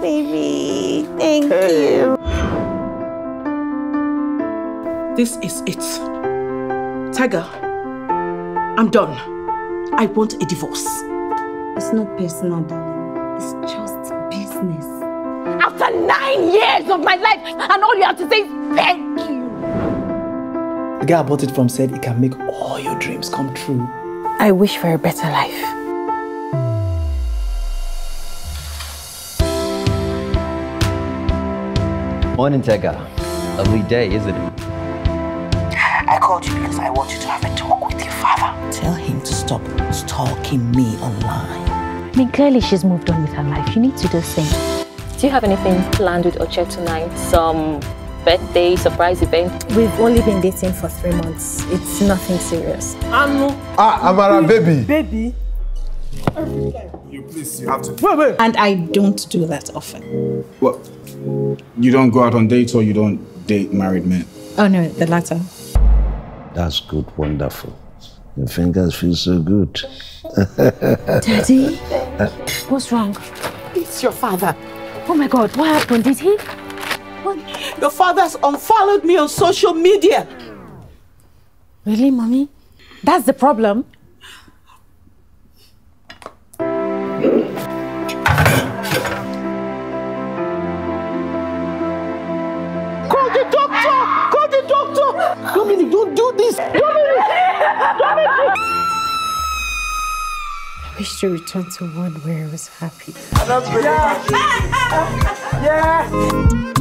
baby. Thank you. This is it. Tega, I'm done. I want a divorce. It's not personal, darling. It's just business. After nine years of my life, and all you have to say is thank you. The guy I bought it from said it can make all your dreams come true. I wish for a better life. Morning, Tega. Lovely day, isn't it? I called you because I want you to have a talk with your father. Tell him to stop stalking me online. I mean, clearly she's moved on with her life. You need to do the same. Do you have anything planned with Oche tonight? Some birthday surprise event? We've only been dating for three months. It's nothing serious. Anu. Ah, Amara, baby. Baby. You please, you have to. Wait, wait. And I don't do that often. What? You don't go out on dates or you don't date married men? Oh no, the latter. That's good, wonderful. Your fingers feel so good. Daddy? What's wrong? It's your father. Oh my god, what happened? Did he? What? Your father's unfollowed me on social media. Really, mommy? That's the problem? Wish to return to one where I was happy. Yeah! yeah.